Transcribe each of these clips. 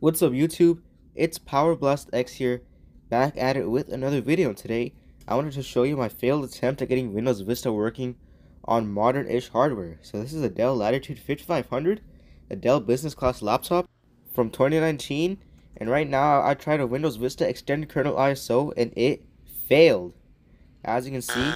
What's up YouTube? It's Power Blast X here, back at it with another video. Today, I wanted to show you my failed attempt at getting Windows Vista working on modern-ish hardware. So this is a Dell Latitude 5500, a Dell business class laptop from 2019. And right now, I tried a Windows Vista extended kernel ISO and it failed. As you can see,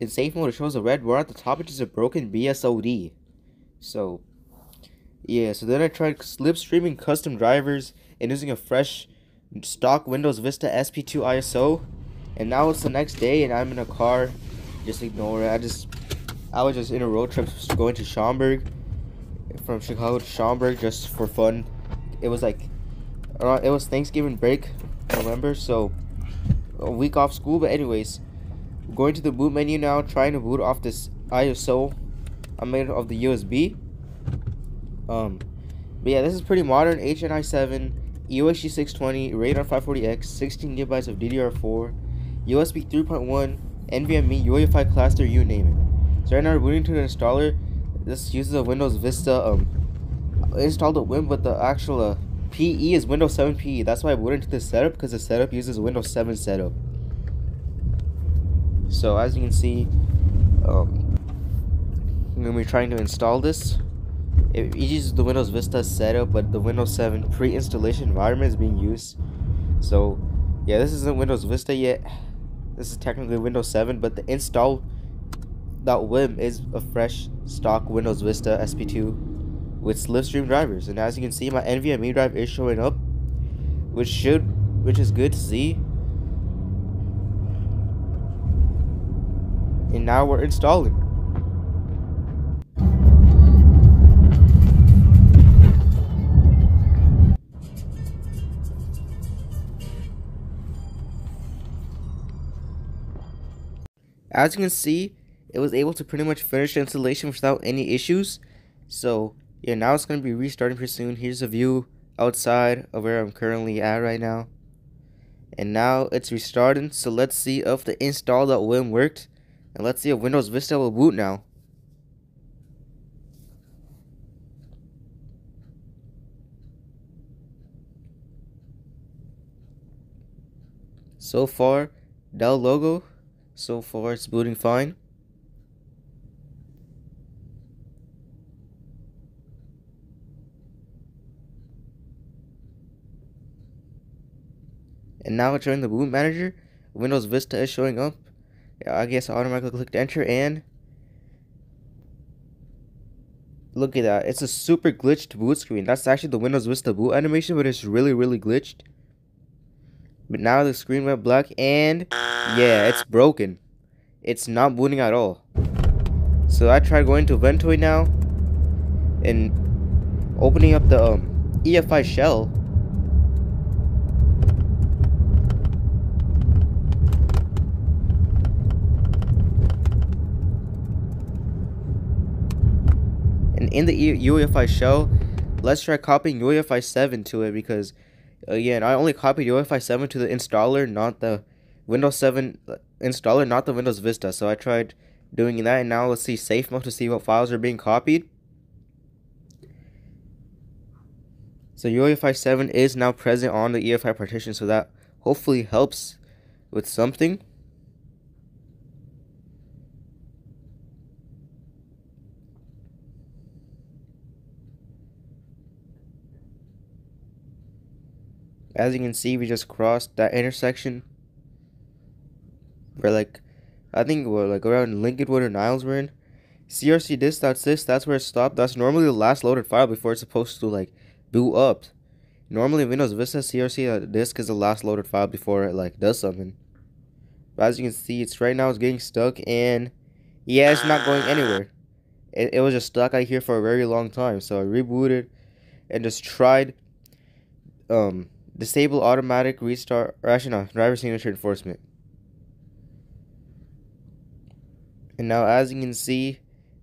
in safe mode it shows a red bar at the top, which is a broken BSOD. So, yeah, so then I tried slipstreaming custom drivers and using a fresh stock Windows Vista SP2 ISO. And now it's the next day and I'm in a car. Just ignore it. I just, I was just in a road trip going to Schaumburg. From Chicago to Schaumburg just for fun. It was like, uh, it was Thanksgiving break, November, so a week off school. But anyways, going to the boot menu now, trying to boot off this ISO I made of the USB. Um, but yeah, this is pretty modern. HNI 7, UHD 620, Radeon 540X, 16 gigabytes of DDR4, USB 3.1, NVMe, UEFI Class 3, you name it. So right now we're booting to the installer. This uses a Windows Vista. Um, installed a Win, but the actual uh, PE is Windows 7 PE. That's why I booted into the setup because the setup uses Windows 7 setup. So as you can see, um, gonna be trying to install this it uses the Windows Vista setup, but the Windows 7 pre-installation environment is being used. So, yeah, this isn't Windows Vista yet. This is technically Windows 7, but the install.wim is a fresh stock Windows Vista SP2 with Slipstream drivers. And as you can see, my NVMe drive is showing up, which should, which is good to see. And now we're installing. As you can see, it was able to pretty much finish the installation without any issues. So, yeah, now it's going to be restarting pretty soon. Here's a view outside of where I'm currently at right now. And now it's restarting. So let's see if the install.wim worked. And let's see if Windows Vista will boot now. So far, Dell logo so far it's booting fine. And now during the boot manager, Windows Vista is showing up. I guess I automatically clicked enter and look at that. It's a super glitched boot screen. That's actually the Windows Vista boot animation, but it's really, really glitched. But now the screen went black and yeah, it's broken. It's not booting at all. So I tried going to Ventoy now and opening up the um, EFI shell. In the UEFI shell, let's try copying UefiSeven to it because Again, I only copied UefiSeven to the installer, not the Windows 7 uh, installer, not the Windows Vista. So I tried doing that, and now let's see safe mode to see what files are being copied. So UefiSeven is now present on the EFI partition, so that hopefully helps with something. As you can see, we just crossed that intersection. We're like, I think we're like around Lincolnwood or Niles we're in. crcdisk that's this, that's where it stopped. That's normally the last loaded file before it's supposed to like boot up. Normally Windows Vista CRC uh, disk is the last loaded file before it like does something. But as you can see, it's right now it's getting stuck and yeah, it's not going anywhere. It, it was just stuck out here for a very long time. So I rebooted and just tried um Disable automatic restart, no, driver signature enforcement. And now as you can see,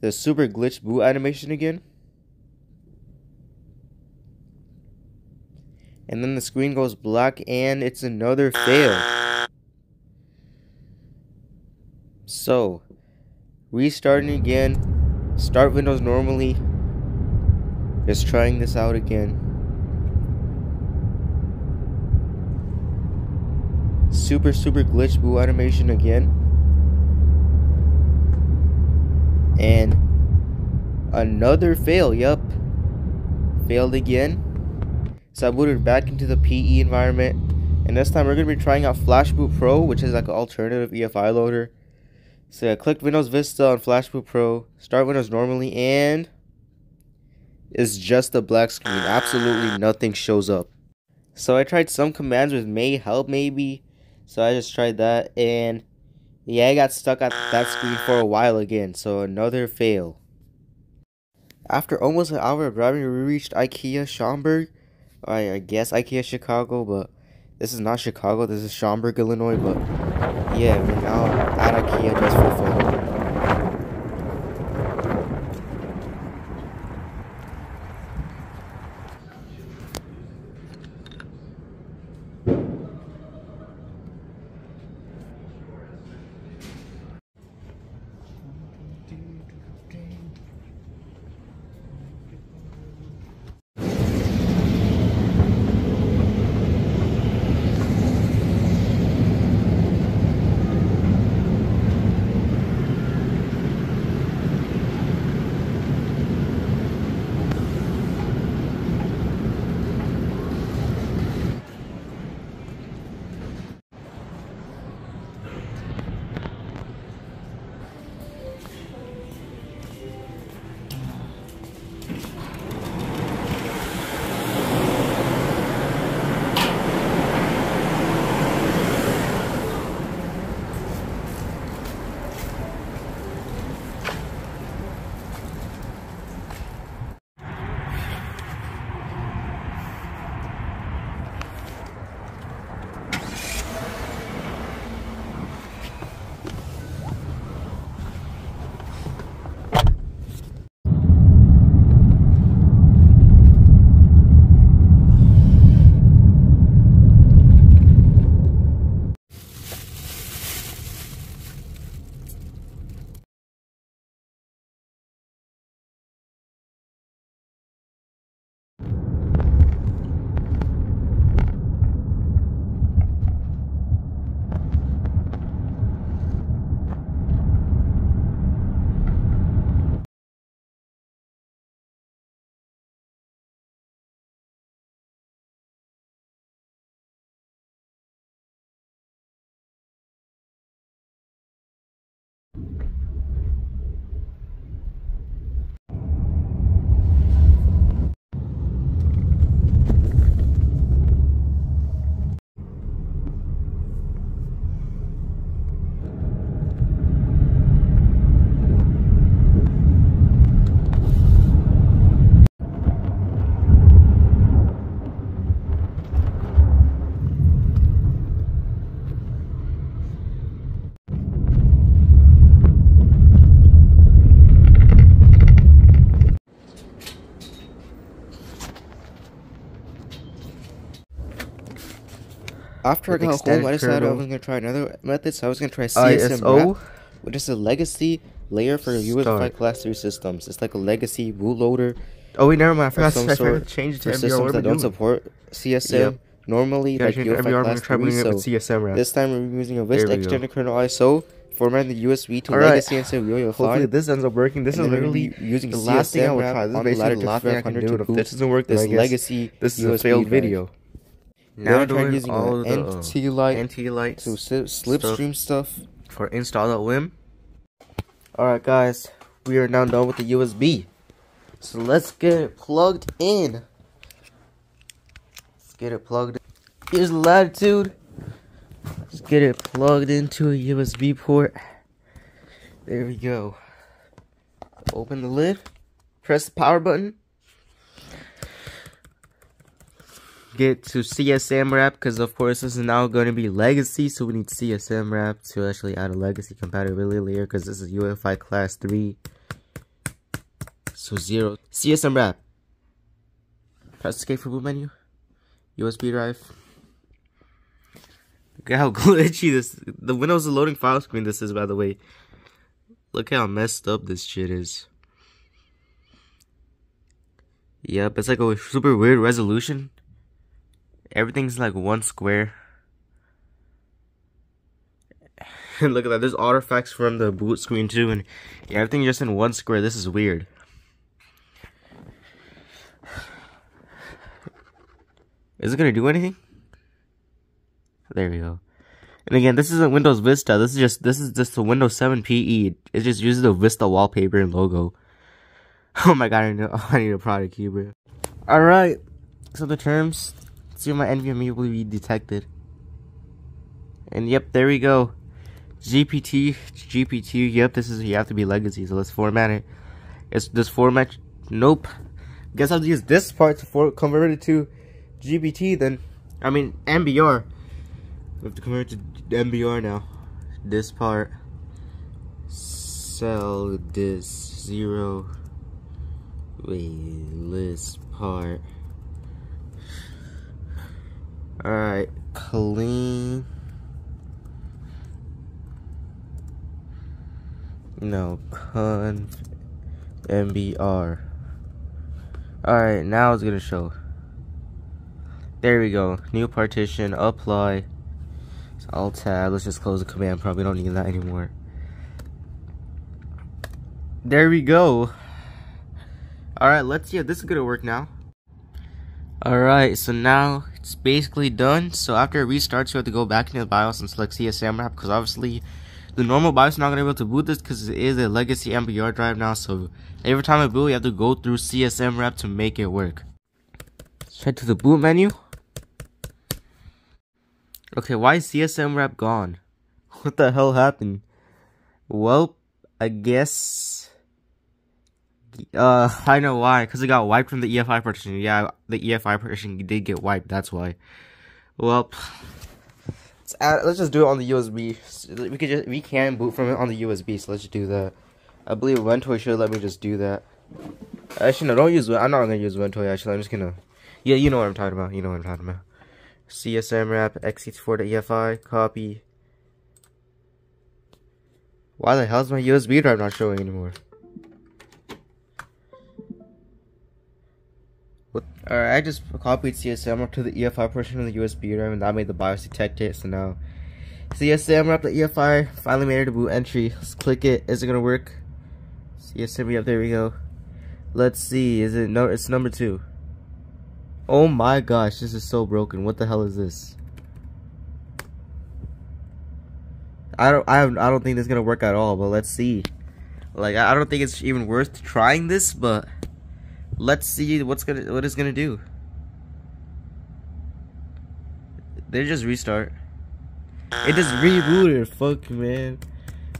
the super glitch boot animation again. And then the screen goes black and it's another fail. So, restarting again. Start Windows normally. Just trying this out again. Super, super glitch boot animation again. And another fail, yup. Failed again. So I booted back into the PE environment. And this time we're going to be trying out FlashBoot Pro, which is like an alternative EFI loader. So I clicked Windows Vista on FlashBoot Pro, start Windows normally, and it's just a black screen. Absolutely nothing shows up. So I tried some commands with may help maybe. So I just tried that and yeah, I got stuck at that screen for a while again. So another fail. After almost an hour of driving, we reached IKEA Schaumburg. I, I guess IKEA Chicago, but this is not Chicago. This is Schaumburg, Illinois. But yeah, we're now at IKEA just for fun. After I got home, I decided I was going to try another method. So I was going to try CSM ISO, wrap, which is a legacy layer for UEFI Class 3 systems. It's like a legacy bootloader. Oh, wait, never mind. I forgot, some I to change it to for systems that don't support CSM. Yep. Normally, yeah, like UEFI Class 3. So CSM wrap. this time we're using a Vista extended kernel ISO formatting the USB to right. legacy and UEFI. Hopefully this ends up working. This is literally using the last thing I would try. This is basically the last thing I can do. If this doesn't work, this legacy this is a failed video. Now we're doing using all the uh, NTLite, NT lights, so slipstream stuff, stuff for install.wim. Alright guys, we are now done with the USB. So let's get it plugged in. Let's get it plugged in. Here's the latitude. Let's get it plugged into a USB port. There we go. Open the lid. Press the power button. Get to CSM wrap because of course this is now going to be legacy so we need CSM wrap to actually add a legacy compatibility layer because this is UEFI class 3 so 0 CSM wrap press escape for boot menu USB drive Look how glitchy this the Windows loading file screen this is by the way. Look how messed up this shit is. Yep, it's like a super weird resolution. Everything's like one square. And look at that, there's artifacts from the boot screen too, and yeah, everything's just in one square. This is weird. Is it gonna do anything? There we go. And again, this isn't Windows Vista. This is just this is just the Windows 7 PE. It just uses the Vista wallpaper and logo. Oh my god, I need, need a product keyboard. Alright. So the terms. See my NVMe will be detected. And yep, there we go. GPT, GPT, yep, this is, you have to be legacy, so let's format it. It's this format, nope. Guess I'll use this part to for, convert it to GPT then. I mean, MBR. We have to convert it to MBR now. This part. Sell this zero. Wait, list part. Alright, clean. No, conv MBR. Alright, now it's gonna show. There we go. New partition, apply. So alt tab. Let's just close the command prompt. We don't need that anymore. There we go. Alright, let's see if this is gonna work now. Alright, so now it's basically done. So after it restarts, you have to go back into the BIOS and select CSM wrap because obviously the normal BIOS is not gonna be able to boot this because it is a legacy MBR drive now. So every time I boot, you have to go through CSM wrap to make it work. Let's head to the boot menu. Okay, why is CSM wrap gone? What the hell happened? Well, I guess... Uh, I know why. Because it got wiped from the EFI partition. Yeah, the EFI partition did get wiped. That's why. Well, let's add, let's just do it on the USB. We could just we can boot from it on the USB. So let's just do that. I believe Ventoy should let me just do that. Actually, no, don't use. I'm not gonna use Ventoy. Actually, I'm just gonna. Yeah, you know what I'm talking about. You know what I'm talking about. CSM wrap x64 to EFI copy. Why the hell is my USB drive not showing anymore? Alright, I just copied CSM up to the EFI portion of the USB drive and that made the BIOS detect it, so now CSM wrap the EFI finally made it to boot entry. Let's click it. Is it gonna work? CSM yep, there we go. Let's see, is it no it's number two. Oh my gosh, this is so broken. What the hell is this? I don't I I don't think this is gonna work at all, but let's see. Like I don't think it's even worth trying this, but let's see what's gonna what it's gonna do. They just restart. It just ah. rebooted. Fuck man.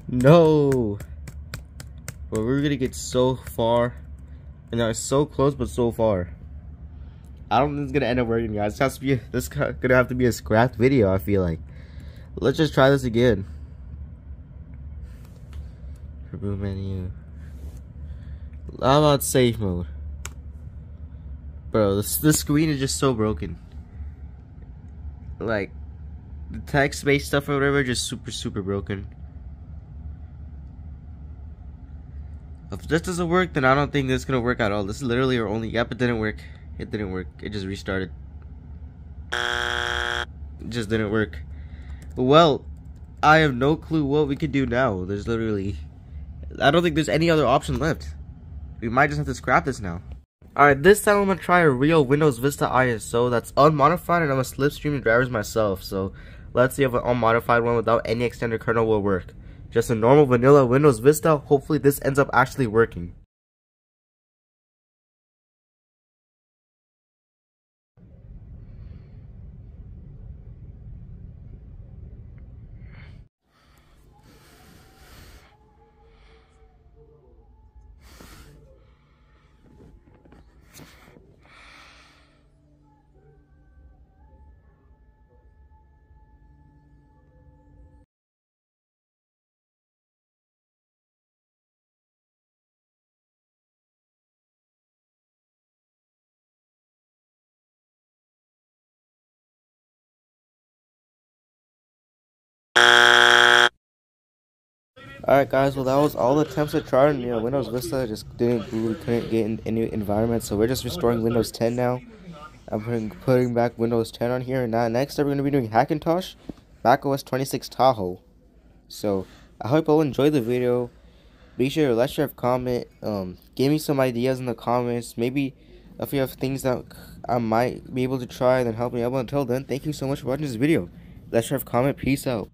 No. But we're gonna get so far. And now it's so close but so far. I don't think it's gonna end up working, guys. This has to be this gonna have to be a scrapped video. I feel like. Let's just try this again. Reboot menu. How about safe mode? Bro, this screen is just so broken. Like the text-based stuff or whatever, just super super broken. If this doesn't work, then I don't think this is gonna work at all. This is literally our only. Yep, it didn't work. It didn't work. It just restarted. It just didn't work. Well, I have no clue what we could do now. There's literally... I don't think there's any other option left. We might just have to scrap this now. Alright, this time I'm going to try a real Windows Vista ISO that's unmodified and I'm going to slipstream the drivers myself. So, let's see if an unmodified one without any extended kernel will work. Just a normal vanilla Windows Vista, hopefully this ends up actually working. Alright guys, well that was all the attempts I tried on you know, Windows Vista, just didn't boot, couldn't get in any environment, so we're just restoring Windows 10 now. I'm putting, putting back Windows 10 on here, and now next up we're going to be doing Hackintosh, macOS 26 Tahoe. So, I hope you'll enjoy the video. Be sure to let share, comment, um, give me some ideas in the comments, maybe if you have things that I might be able to try, then help me out. But until then, thank you so much for watching this video. Let share, comment, peace out.